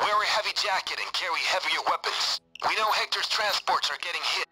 Wear a heavy jacket and carry heavier weapons. We know Hector's transports are getting hit.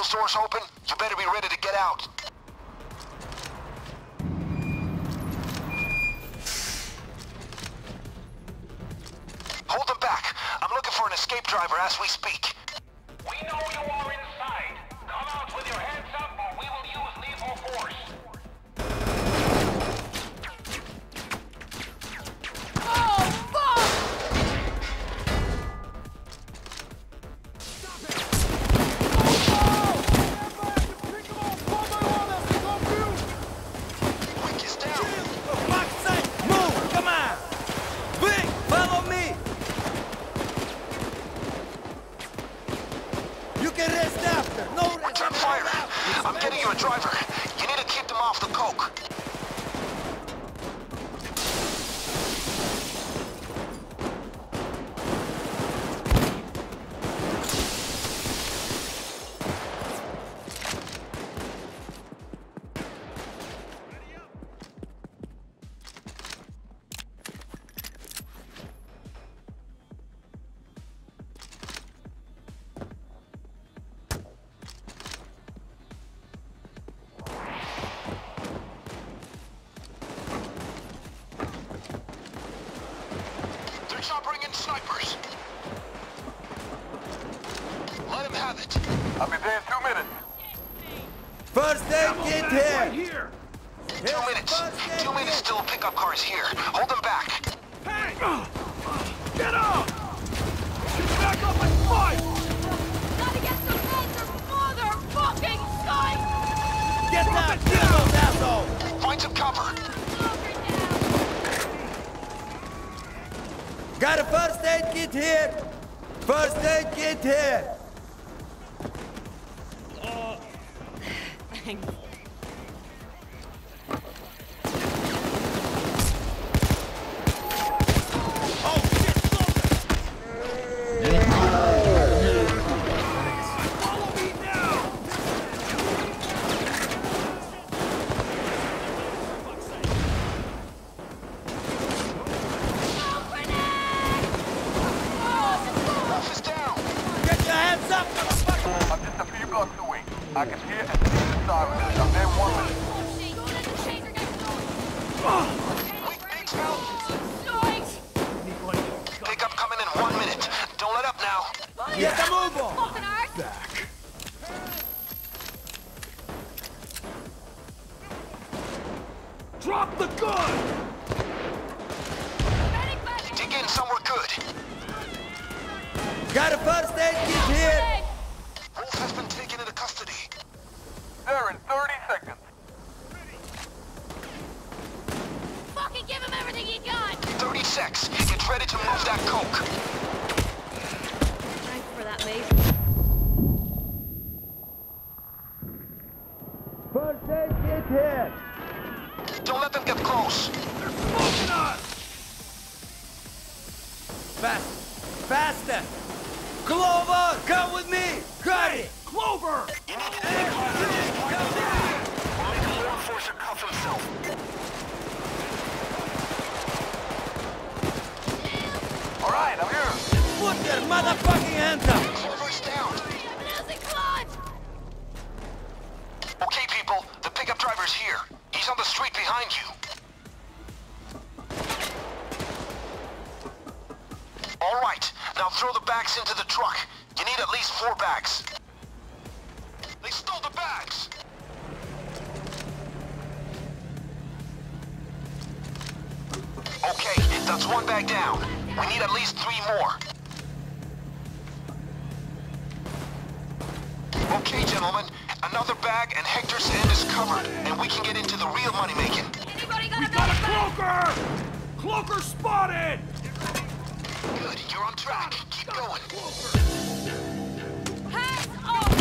Those doors open, you better be ready to get out. Hold them back. I'm looking for an escape driver as we speak. Snipers. Let him have it. I'll be there in two minutes. First aid kit here. Two minutes. Two minutes till pickup cars here. Hold them back. Uh, get up! Back up and fight! Gotta get some answer, motherfucking site! Get down! Kill those assholes! Find some cover. Got a first aid kit here. First aid kit here. Oh. Wolf Drop the gun! Dig in somewhere good. Got a first aid kit here. Fast, faster. Clover, come with me. Hurry. Clover! You need to take We'll make a law enforcer cuff himself. All right, I'm here. Put your motherfucking hands up. Clover's down. Losing blood! Okay, people. The pickup driver's here. He's on the street behind you. Now throw the bags into the truck. You need at least four bags. They stole the bags. Okay, that's one bag down. We need at least three more. Okay, gentlemen. Another bag and Hector's end is covered, and we can get into the real money making. Anybody got We a got a backpack? cloaker! Cloaker spotted! Good, you're on track. Keep going. Hands off!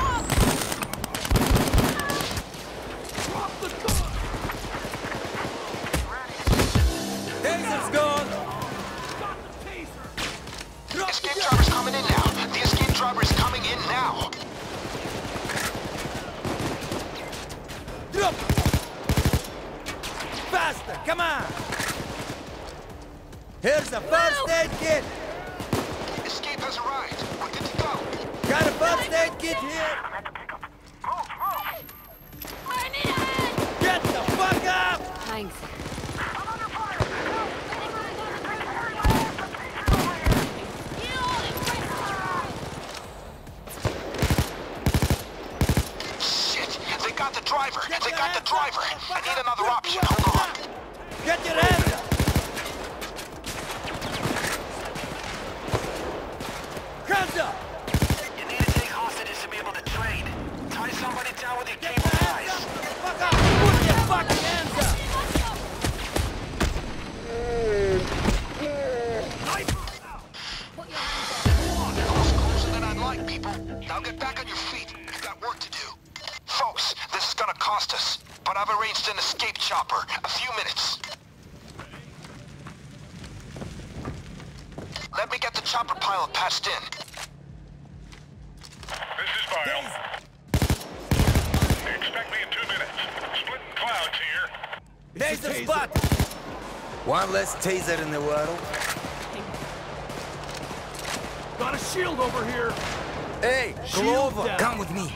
Off! Drop the gun! Taser's gone. Got the taser! Escape the gun. driver's coming in now. The escape driver is coming in now. Drop. Faster, come on. Here's a first aid kit. Escape has arrived. We're good to go. Got a first aid kit here. I need a! Get the fuck up. Thanks. I'm under fire. Shit, they got the driver. Get They got the driver. I need another option. Hold on. Get your hands up. Hands up. You need to take hostages to be able to trade. Tie somebody down with your Get cable your hands up, motherfucker. Put your fucking hands up. Close, closer than I'd like, people. Now get back on your feet. You've got work to do. Folks, this is gonna cost us, but I've arranged an escape chopper. A few minutes. Let me get the chopper pilot patched in. This is Bile. Expect me in two minutes. Splitting clouds here. Taser spot. One less taser in the world. Got a shield over here. Hey, Shield Clover, come with me.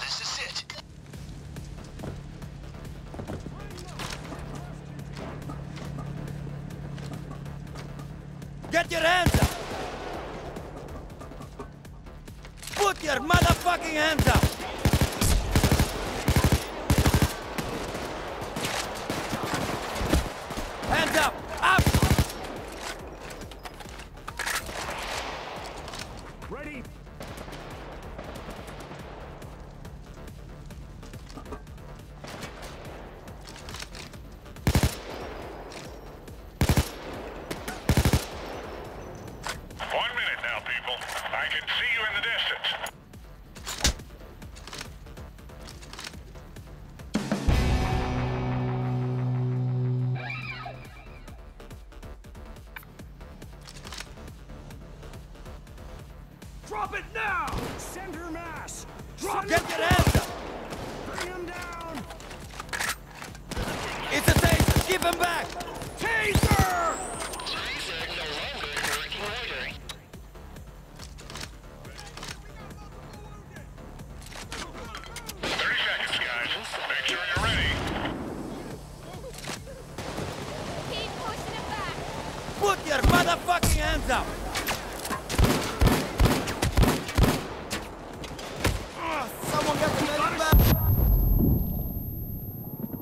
This is it. Get your hands up. Put your motherfucking hands up. Hands up. It now! Send her mass! Drop Get your hands up. Bring him down! It's a taser. Keep him back. Taser! Thirty seconds, guys. Make sure you're ready. Keep pushing it back. Put your motherfucking hands up. Ugh, Someone get the medic back.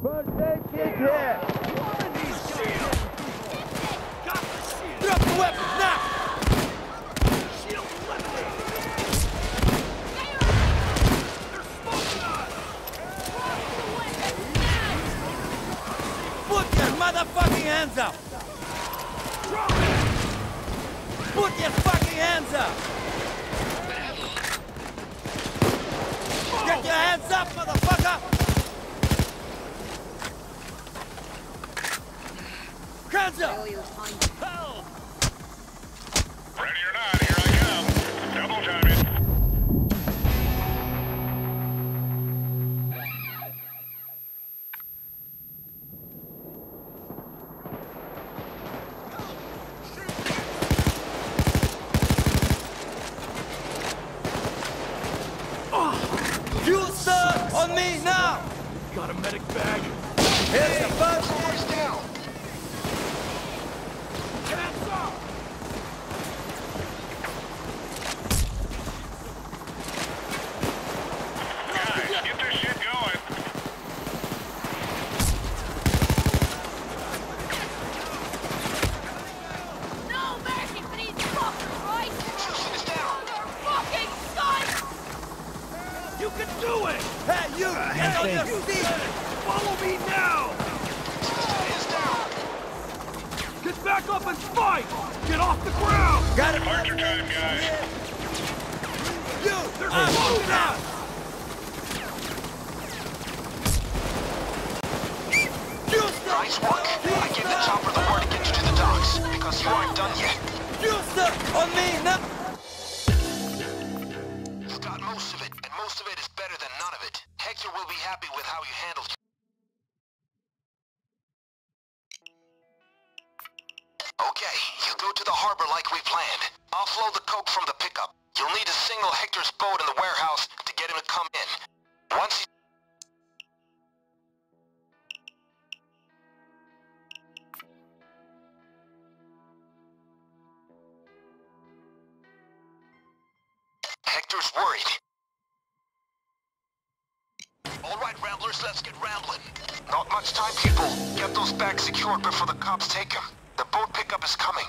First aid kit here. Got the shield! Drop the weapon now. Shield lifted! They're smoking us! Put your motherfucking hands up. Drop it! Put your fucking hands up. Get your hands up, motherfucker. Hands up. You aren't done yet. You, Houston! On me now! Hector's worried. All right, Ramblers, let's get rambling. Not much time, people. Get those bags secured before the cops take them. The boat pickup is coming.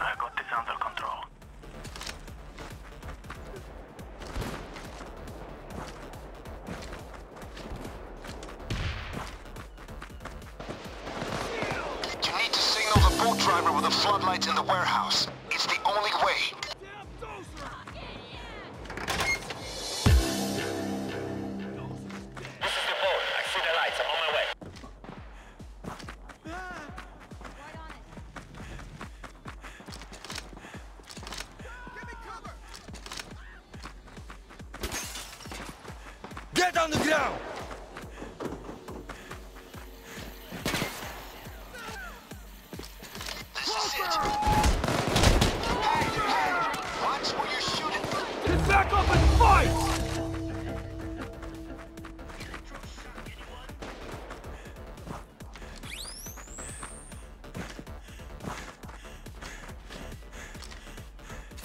I got this under control. You need to signal the boat driver with the floodlights in the warehouse. It's the only way.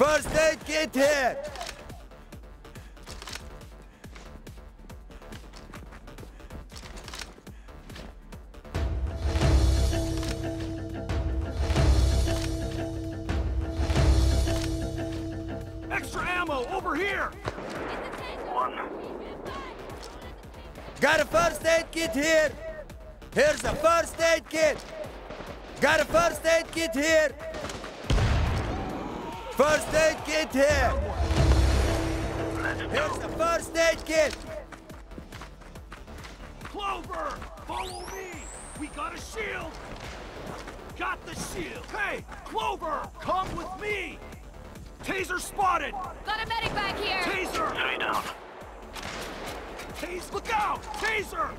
First aid kit here! Here's the first aid kit! Clover! Follow me! We got a shield! Got the shield! Hey, Clover! Come with me! Taser spotted! Got a medic back here! Taser! Three down. Taser! Look out! Taser!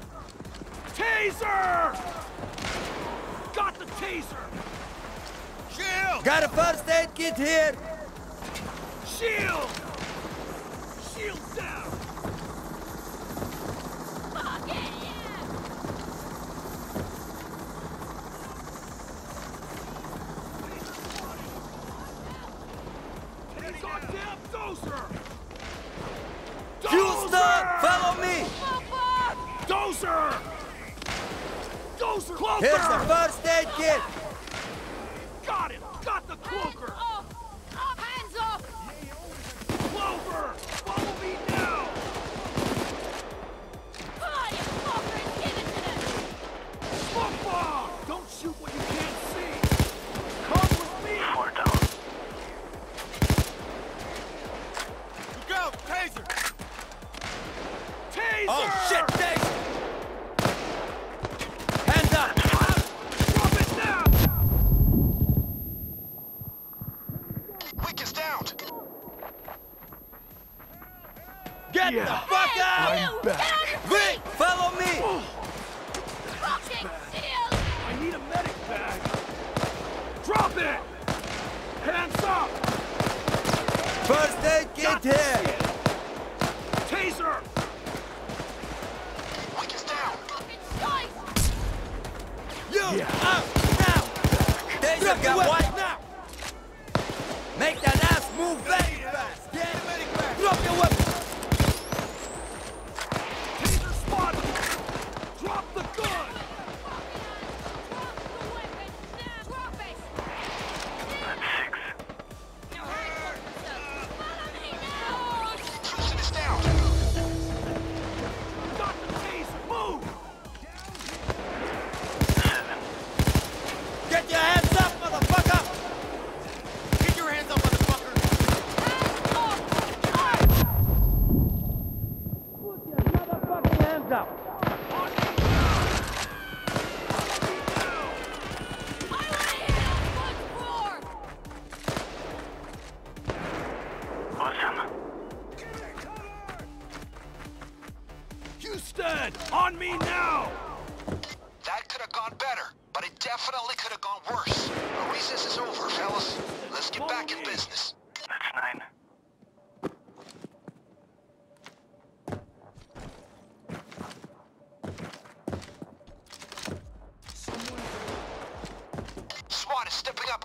Taser! Got the taser! Shield! Got a first aid kit here! Shield! Shield down! Fuck it, yeah! He's goddamn dozer! Houston! Follow me! Dozer! Dozer! Clover! Here's the first aid kit! Got him! Got the cloaker! Oh shit, Out! Now! Taser got what? Now! Make that ass move very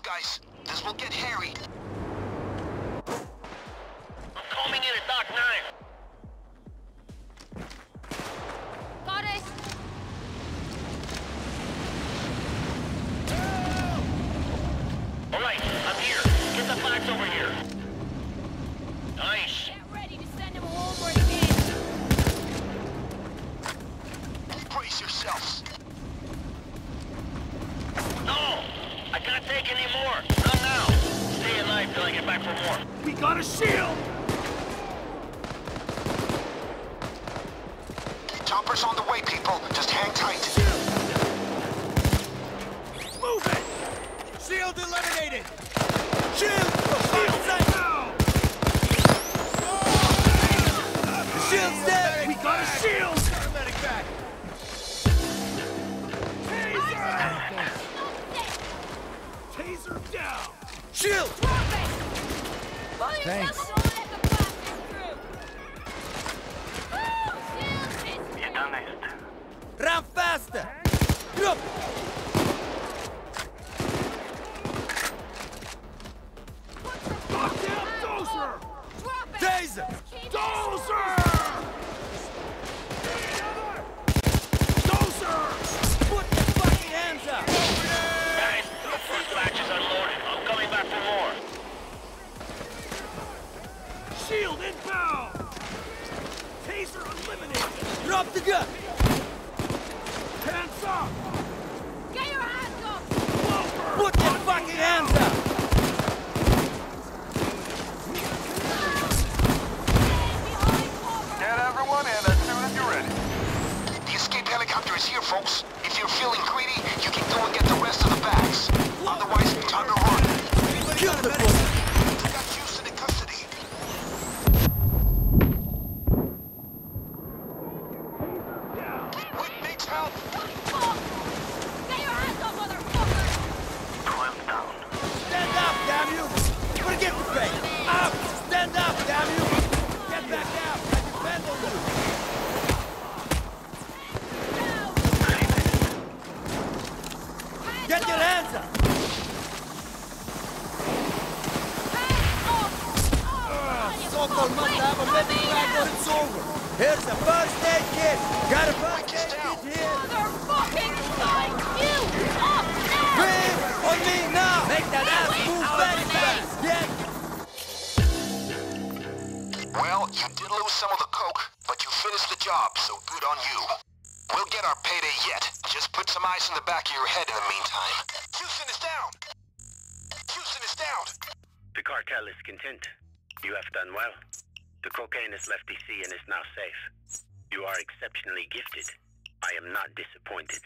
guys. This will get hairy. Chopper's on the way, people. Just hang tight. Move it! Shield eliminated! Shield! Shield now! The shield's dead! We got a shield! Medic back! Taser! Taser down! Shield! Drop it! Thanks. Run faster! Drop! Shield inbound! Taser eliminated! Drop the gun! Hands up! Get your hands up! Clover! Put your fucking hands! Get everyone in as soon as you're ready. The escape helicopter is here, folks. Get your hands up! Hands up! Oh, So-called must have a Come medic here. bag it's over! Here's a first aid kit! Got a first aid kit here! Motherfucking psych! You! Up now! Quick! On me now! Make that ass move very fast! Get... Well, you did lose some of the coke, but you finished the job, so good on you. We'll get our payday yet. Just put some ice in the back of your head in the meantime. Houston is down! Houston is down! The cartel is content. You have done well. The cocaine has left DC and is now safe. You are exceptionally gifted. I am not disappointed.